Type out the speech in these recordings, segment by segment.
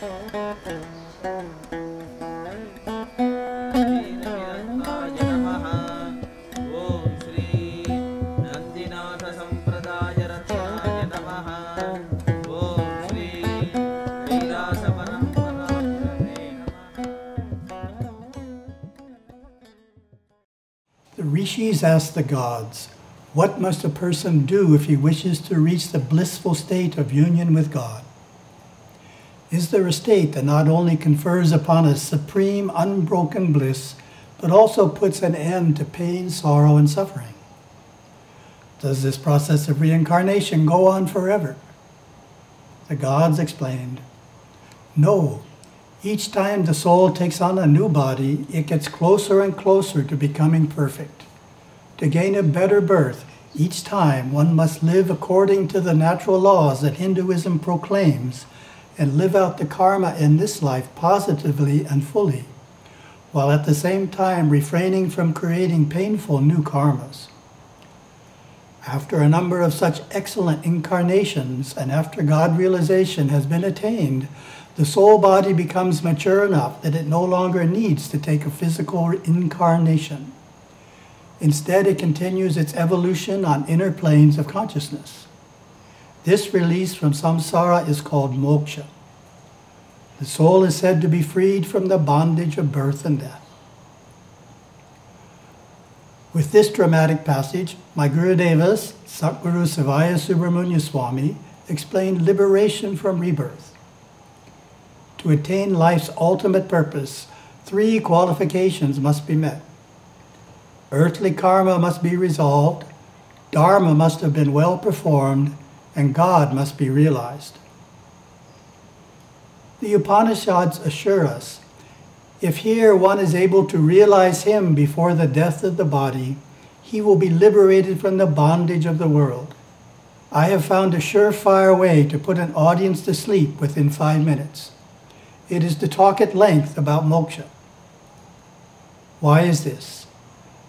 The rishis asked the gods, What must a person do if he wishes to reach the blissful state of union with God? Is there a state that not only confers upon us supreme, unbroken bliss, but also puts an end to pain, sorrow, and suffering? Does this process of reincarnation go on forever? The gods explained, No. Each time the soul takes on a new body, it gets closer and closer to becoming perfect. To gain a better birth, each time one must live according to the natural laws that Hinduism proclaims and live out the karma in this life positively and fully, while at the same time refraining from creating painful new karmas. After a number of such excellent incarnations and after God realization has been attained, the soul body becomes mature enough that it no longer needs to take a physical incarnation. Instead, it continues its evolution on inner planes of consciousness. This release from samsara is called moksha. The soul is said to be freed from the bondage of birth and death. With this dramatic passage, my Gurudevas, Satguru Sivaya Subramuniyaswami, explained liberation from rebirth. To attain life's ultimate purpose, three qualifications must be met. Earthly karma must be resolved, dharma must have been well performed, and God must be realized. The Upanishads assure us if here one is able to realize Him before the death of the body, he will be liberated from the bondage of the world. I have found a surefire way to put an audience to sleep within five minutes. It is to talk at length about moksha. Why is this?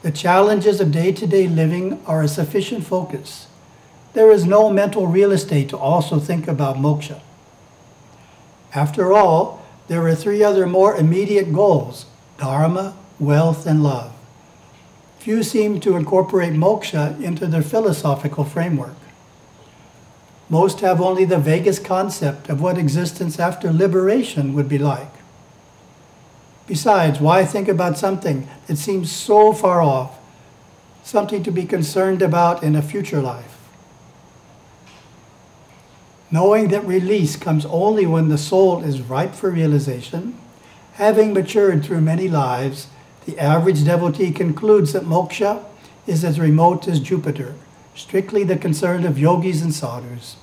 The challenges of day to day living are a sufficient focus. There is no mental real estate to also think about moksha. After all, there are three other more immediate goals dharma, wealth, and love. Few seem to incorporate moksha into their philosophical framework. Most have only the vaguest concept of what existence after liberation would be like. Besides, why think about something that seems so far off, something to be concerned about in a future life? Knowing that release comes only when the soul is ripe for realization, having matured through many lives, the average devotee concludes that moksha is as remote as Jupiter, strictly the concern of yogis and sadhus.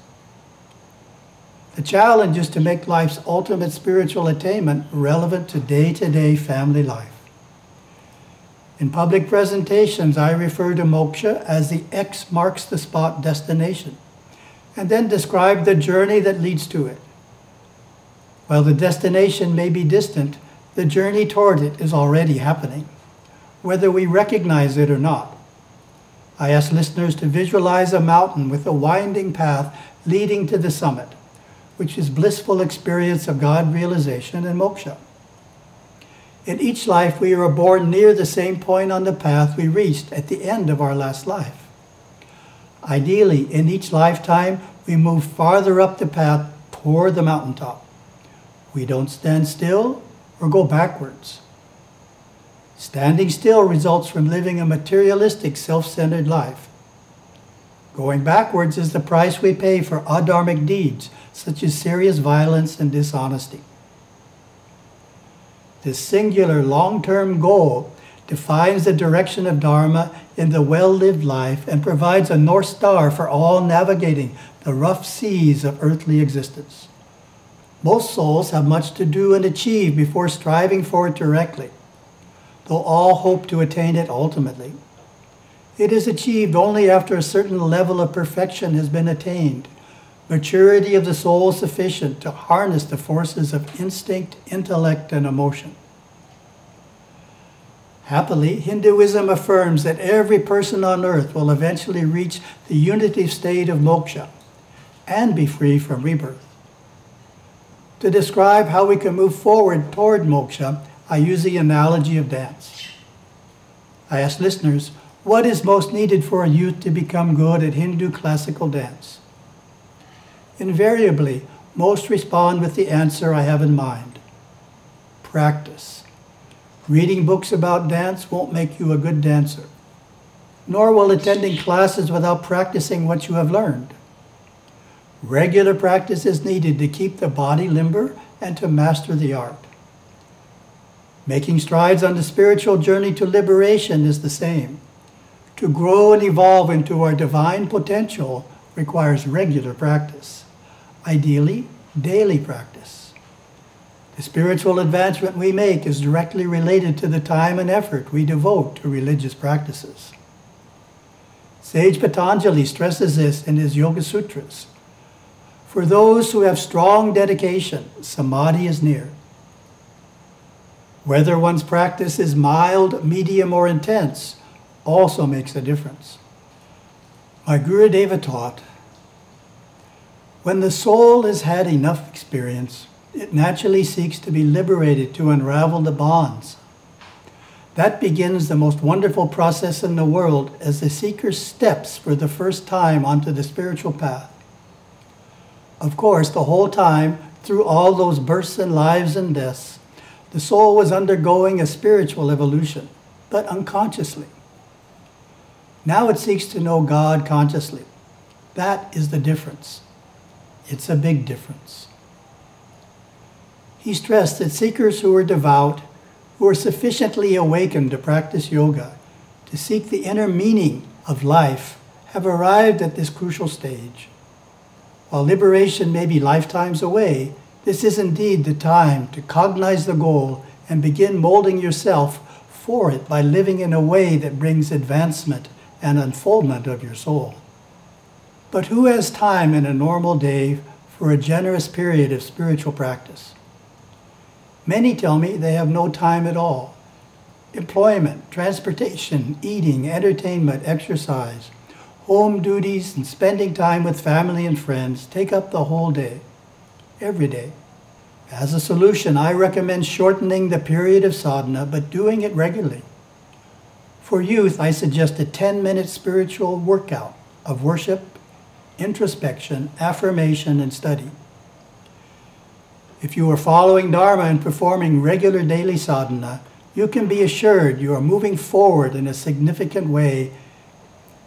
The challenge is to make life's ultimate spiritual attainment relevant to day to day family life. In public presentations, I refer to moksha as the X marks the spot destination, and then describe the journey that leads to it. While the destination may be distant, the journey toward it is already happening, whether we recognize it or not. I ask listeners to visualize a mountain with a winding path leading to the summit, which is blissful experience of God realization and moksha. In each life, we are born near the same point on the path we reached at the end of our last life. Ideally, in each lifetime, we move farther up the path toward the mountaintop. We don't stand still or go backwards. Standing still results from living a materialistic, self centered life. Going backwards is the price we pay for adharmic deeds, such as serious violence and dishonesty. This singular long term goal defines the direction of Dharma in the well lived life and provides a North Star for all navigating the rough seas of earthly existence. Most souls have much to do and achieve before striving for it directly, though all hope to attain it ultimately. It is achieved only after a certain level of perfection has been attained, maturity of the soul sufficient to harness the forces of instinct, intellect, and emotion. Happily, Hinduism affirms that every person on earth will eventually reach the unitive state of moksha and be free from rebirth. To describe how we can move forward toward moksha, I use the analogy of dance. I ask listeners, what is most needed for a youth to become good at Hindu classical dance? Invariably, most respond with the answer I have in mind practice. Reading books about dance won't make you a good dancer, nor will attending classes without practicing what you have learned. Regular practice is needed to keep the body limber and to master the art. Making strides on the spiritual journey to liberation is the same. To grow and evolve into our divine potential requires regular practice, ideally, daily practice. The spiritual advancement we make is directly related to the time and effort we devote to religious practices. Sage Patanjali stresses this in his Yoga Sutras. For those who have strong dedication, samadhi is near. Whether one's practice is mild, medium, or intense also makes a difference. My Gurudeva taught when the soul has had enough experience, it naturally seeks to be liberated to unravel the bonds. That begins the most wonderful process in the world as the seeker steps for the first time onto the spiritual path. Of course, the whole time, through all those births and lives and deaths, the soul was undergoing a spiritual evolution, but unconsciously. Now it seeks to know God consciously. That is the difference. It's a big difference. He stressed that seekers who are devout, who are sufficiently awakened to practice yoga, to seek the inner meaning of life, have arrived at this crucial stage. While liberation may be lifetimes away, this is indeed the time to cognize the goal and begin molding yourself for it by living in a way that brings advancement and unfoldment of your soul. But who has time in a normal day for a generous period of spiritual practice? Many tell me they have no time at all. Employment, transportation, eating, entertainment, exercise, home duties, and spending time with family and friends take up the whole day, every day. As a solution, I recommend shortening the period of sadhana, but doing it regularly. For youth, I suggest a 10 minute spiritual workout of worship, introspection, affirmation, and study. If you are following Dharma and performing regular daily sadhana, you can be assured you are moving forward in a significant way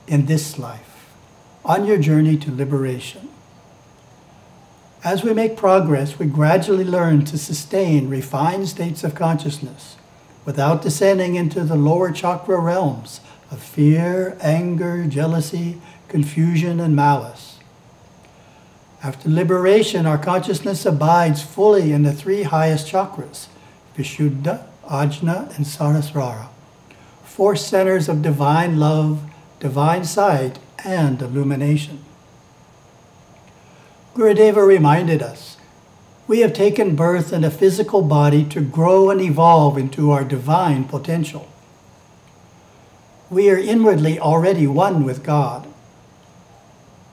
in this life, on your journey to liberation. As we make progress, we gradually learn to sustain refined states of consciousness without descending into the lower chakra realms of fear, anger, jealousy, confusion, and malice. After liberation, our consciousness abides fully in the three highest chakras Vishuddha, Ajna, and Sahasrara, four centers of divine love, divine sight, and illumination. Gurudeva reminded us we have taken birth in a physical body to grow and evolve into our divine potential. We are inwardly already one with God.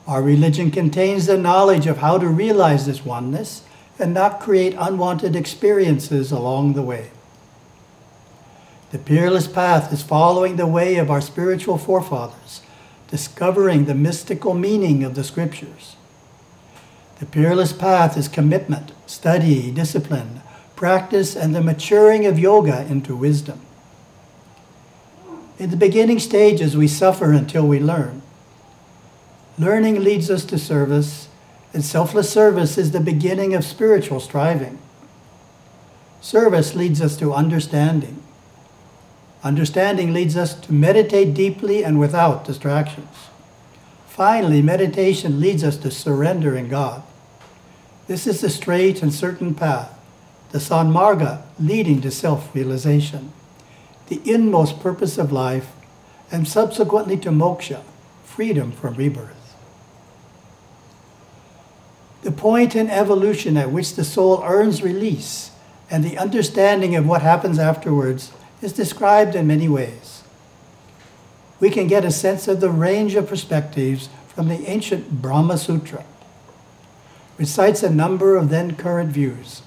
Our religion contains the knowledge of how to realize this oneness and not create unwanted experiences along the way. The peerless path is following the way of our spiritual forefathers, discovering the mystical meaning of the scriptures. The peerless path is commitment, study, discipline, practice, and the maturing of yoga into wisdom. In the beginning stages, we suffer until we learn. Learning leads us to service, and selfless service is the beginning of spiritual striving. Service leads us to understanding. Understanding leads us to meditate deeply and without distractions. Finally, meditation leads us to surrender in God. This is the straight and certain path, the Sanmarga leading to self realization, the inmost purpose of life, and subsequently to moksha, freedom from rebirth. The point in evolution at which the soul earns release and the understanding of what happens afterwards is described in many ways. We can get a sense of the range of perspectives from the ancient Brahma Sutra. recites a number of then current views.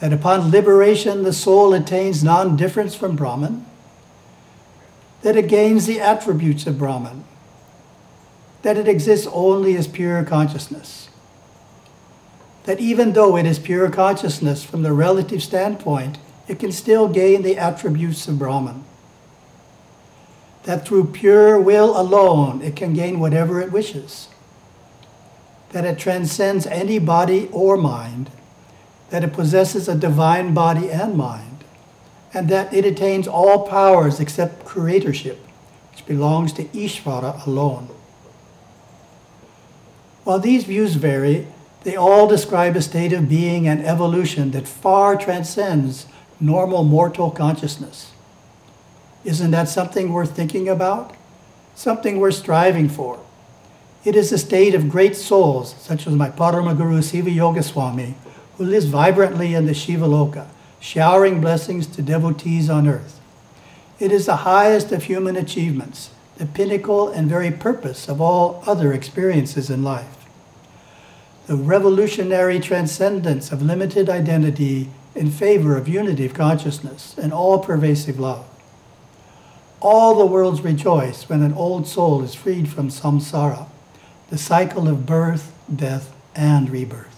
That upon liberation, the soul attains non difference from Brahman, that it gains the attributes of Brahman, that it exists only as pure consciousness, that even though it is pure consciousness from the relative standpoint, it can still gain the attributes of Brahman. That through pure will alone, it can gain whatever it wishes. That it transcends any body or mind. That it possesses a divine body and mind. And that it attains all powers except creatorship, which belongs to Ishvara alone. While these views vary, they all describe a state of being and evolution that far transcends normal mortal consciousness. Isn't that something worth thinking about? Something worth striving for. It is a state of great souls, such as my Paramaguru Siva Yoga Swami, who lives vibrantly in the Shiva Loka, showering blessings to devotees on earth. It is the highest of human achievements, the pinnacle and very purpose of all other experiences in life. The revolutionary transcendence of limited identity in favor of unity of consciousness and all pervasive love. All the worlds rejoice when an old soul is freed from samsara, the cycle of birth, death, and rebirth.